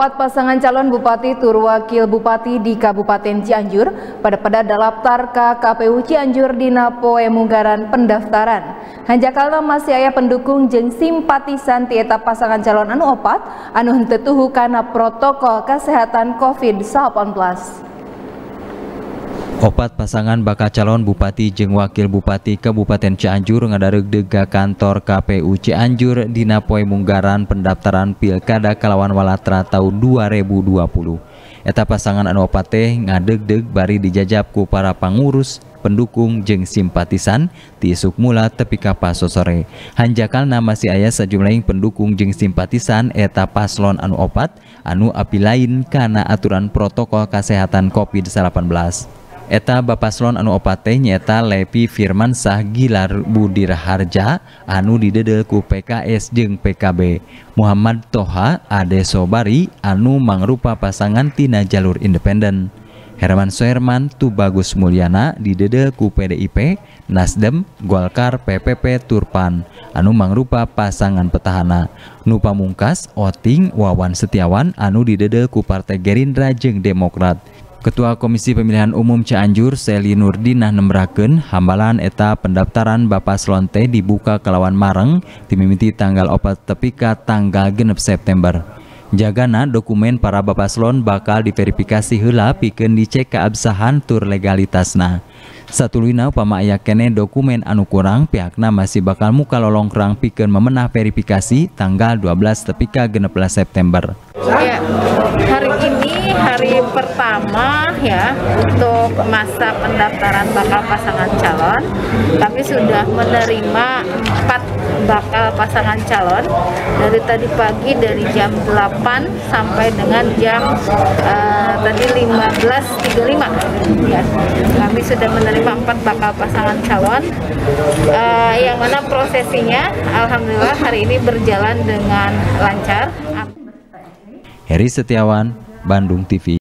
Opat pasangan calon bupati tur wakil bupati di Kabupaten Cianjur pada pada daftar KPU Cianjur di Napoe Munggaran pendaftaran. Hanjakalna masih ayah pendukung jeng simpatisan tieta pasangan calon anu opat anu henteu tuhu kana protokol kesehatan COVID-19. Opat pasangan bakal calon bupati jeung wakil bupati Kabupaten Cianjur ngadaregdeg kantor KPU Cianjur dina poe munggaran pendaftaran Pilkada Kalawan Walatra tahun 2020. Eta pasangan anu opat ngadegdeg bari dijajab ku para pangurus, pendukung jeung simpatisan ti mula tepi ka sore. Hanjakalna masih aya sajumlah pendukung jeung simpatisan eta paslon anu opat anu api lain aturan protokol kesehatan COVID-19. Eta Bapaslon anu opate nyata Levi Firmansah Gilar Budi Raharja anu didedel ku PKS jeung PKB Muhammad Toha Ade Sobari anu mangrupa pasangan tina jalur independen. Herman Soerman Tubagus Mulyana didedel ku PDIP Nasdem Golkar PPP Turpan anu mangrupa pasangan petahana. Nu Pamungkas Oting Wawan Setiawan anu didedel ku Partai Gerindra jeung Demokrat Ketua Komisi Pemilihan Umum Cianjur Seli Nurdinah nembraken hambalan eta pendaftaran Bapak Slonte dibuka kelawan Mareng dimimiti tanggal opat tepika tanggal genep September. Jagana dokumen para Bapak Slon bakal diverifikasi hela pikeun dicek keabsahan tur legalitasna. Satulina upama aya kene dokumen anu kurang pihakna masih bakal muka lolongkrang pikeun memenah verifikasi tanggal 12 tepika genep September. Hari hari pertama ya untuk masa pendaftaran bakal pasangan calon. Kami sudah menerima empat bakal pasangan calon dari tadi pagi dari jam 8 sampai dengan jam uh, tadi 15.35 ya kami sudah menerima empat bakal pasangan calon. Uh, yang mana prosesinya Alhamdulillah hari ini berjalan dengan lancar. Heri Setiawan Bandung TV